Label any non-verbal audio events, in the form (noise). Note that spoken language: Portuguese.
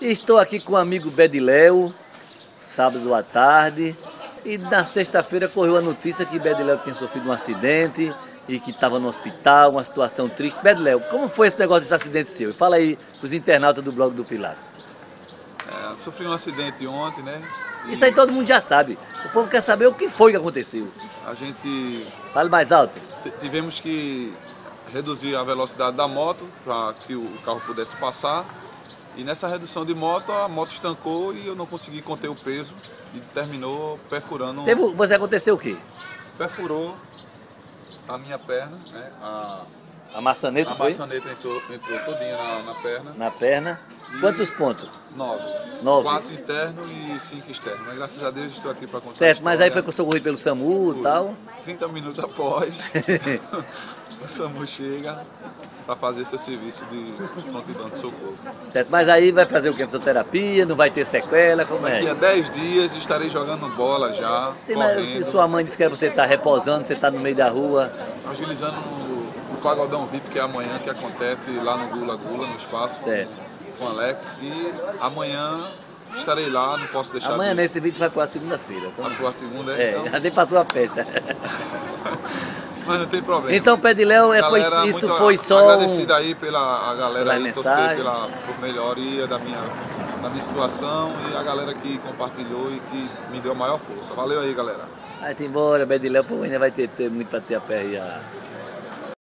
Estou aqui com o amigo Bediléu, sábado à tarde. E na sexta-feira correu a notícia que Bediléu tinha sofrido um acidente e que estava no hospital, uma situação triste. Bediléu, como foi esse negócio desse acidente seu? Fala aí para os internautas do blog do Pilar. É, sofri um acidente ontem, né? E Isso aí todo mundo já sabe. O povo quer saber o que foi que aconteceu. A gente. Fale mais alto. Tivemos que reduzir a velocidade da moto para que o carro pudesse passar. E nessa redução de moto, a moto estancou e eu não consegui conter o peso e terminou perfurando. Teve, você aconteceu o quê? Perfurou a minha perna, né? A, a maçaneta a foi? maçaneta entrou, entrou todinha na, na perna. Na perna. E Quantos pontos? Nove. Nove. Quatro internos e cinco externos. Mas graças a Deus estou aqui para contar Certo, mas aí foi socorrido pelo SAMU e tal? 30 minutos após, (laughs) (laughs) o SAMU chega para fazer seu serviço de prontidão de socorro. Certo, mas aí vai fazer o que? Fisioterapia, não vai ter sequela, como é? Daqui a 10 dias estarei jogando bola já, Sim, correndo. mas sua mãe disse que você está reposando, você está no meio da rua. Agilizando o, Pagodão VIP, que é amanhã, que acontece lá no Gula Gula, no espaço, Certo. com o Alex. E amanhã estarei lá, não posso deixar Amanhã de... nesse vídeo vai para a segunda-feira. Então... Vai pro a segunda, É, então, já nem passou a festa. (laughs) mas não tem problema. Então, Pé de Léo, é, foi, isso foi só. um- agradecido aí pela a galera pela aí mensagem. torcer pela por melhoria da minha da minha situação e a galera que compartilhou e que me deu a maior força. Valeu aí, galera. Vai-te embora, Pé de Léo, pô, ainda vai ter, ter muito para ter a pé e a,